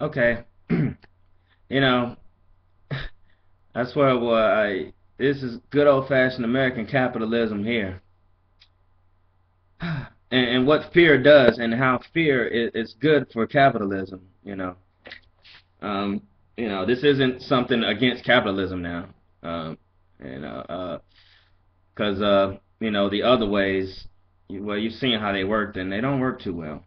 okay, you know, that's where I this is good old fashioned American capitalism here. And, and what fear does, and how fear is, is good for capitalism, you know. Um, you know, this isn't something against capitalism now. Um, you know, because uh, uh, you know the other ways, well, you've seen how they worked, and they don't work too well.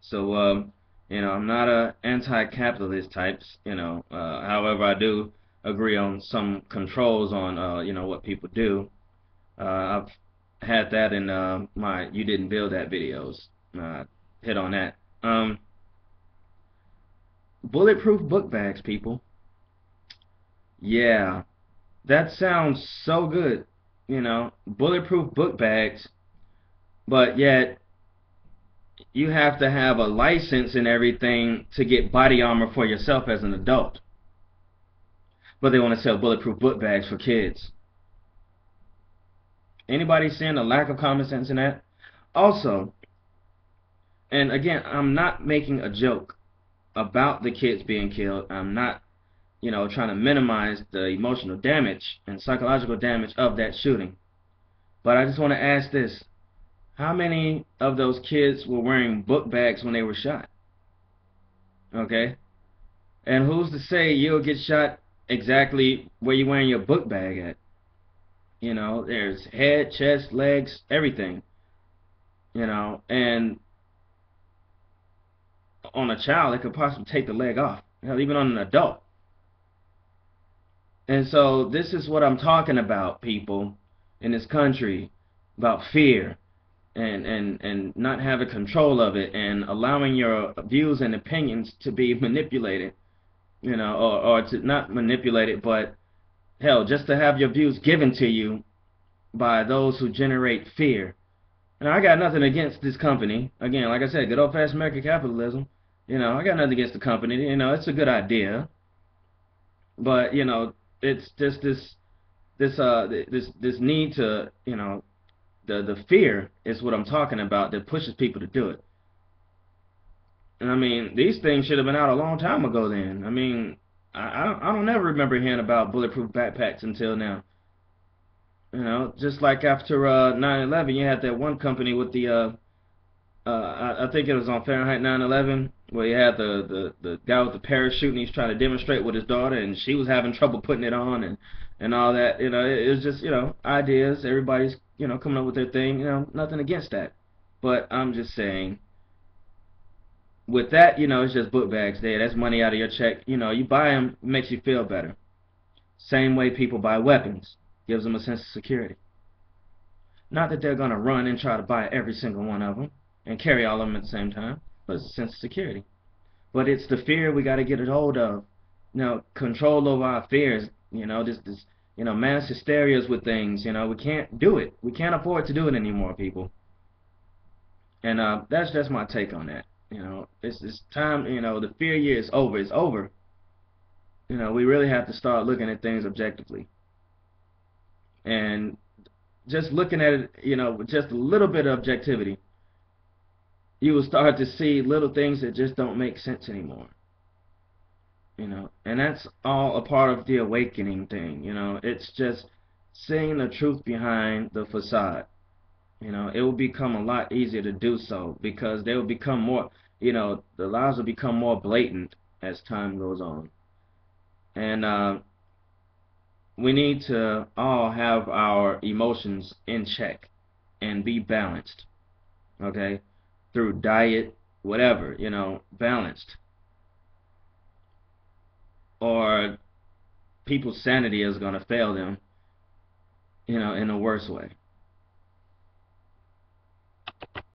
So, um, you know, I'm not a anti-capitalist types. You know, uh, however, I do agree on some controls on uh, you know what people do. Uh, I've had that in uh, my you didn't build that videos. Uh, hit on that. Um, bulletproof book bags, people. Yeah, that sounds so good. You know, bulletproof book bags, but yet you have to have a license and everything to get body armor for yourself as an adult but they want to sell bulletproof book bags for kids. Anybody seeing the lack of common sense in that? Also, and again, I'm not making a joke about the kids being killed. I'm not, you know, trying to minimize the emotional damage and psychological damage of that shooting. But I just want to ask this. How many of those kids were wearing book bags when they were shot? Okay? And who's to say you'll get shot exactly where you're wearing your book bag at. You know, there's head, chest, legs, everything. You know, and on a child, it could possibly take the leg off. Hell, even on an adult. And so this is what I'm talking about, people, in this country, about fear and, and, and not having control of it and allowing your views and opinions to be manipulated you know, or, or to not manipulate it, but hell, just to have your views given to you by those who generate fear. And I got nothing against this company. Again, like I said, good old-fashioned American capitalism. You know, I got nothing against the company. You know, it's a good idea. But, you know, it's just this this uh this this need to, you know, the the fear is what I'm talking about that pushes people to do it. And I mean, these things should have been out a long time ago. Then, I mean, I, I don't, I don't ever remember hearing about bulletproof backpacks until now. You know, just like after uh 9/11, you had that one company with the uh, uh I, I think it was on Fahrenheit 9/11 where you had the, the the guy with the parachute and he's trying to demonstrate with his daughter and she was having trouble putting it on and and all that. You know, it, was just you know ideas. Everybody's you know coming up with their thing. You know, nothing against that, but I'm just saying with that, you know, it's just book bags there. That's money out of your check. You know, you buy them, makes you feel better. Same way people buy weapons. Gives them a sense of security. Not that they're going to run and try to buy every single one of them and carry all of them at the same time, but it's a sense of security. But it's the fear we got to get a hold of. Now, control over our fears. You know, this, this, you know, mass hysterias with things. You know, we can't do it. We can't afford to do it anymore, people. And uh, that's just my take on that. You know, it's it's time. You know, the fear year is over. It's over. You know, we really have to start looking at things objectively. And just looking at it, you know, with just a little bit of objectivity, you will start to see little things that just don't make sense anymore. You know, and that's all a part of the awakening thing. You know, it's just seeing the truth behind the facade you know, it will become a lot easier to do so because they will become more, you know, the lies will become more blatant as time goes on. And uh, we need to all have our emotions in check and be balanced, okay, through diet, whatever, you know, balanced. Or people's sanity is going to fail them, you know, in a worse way.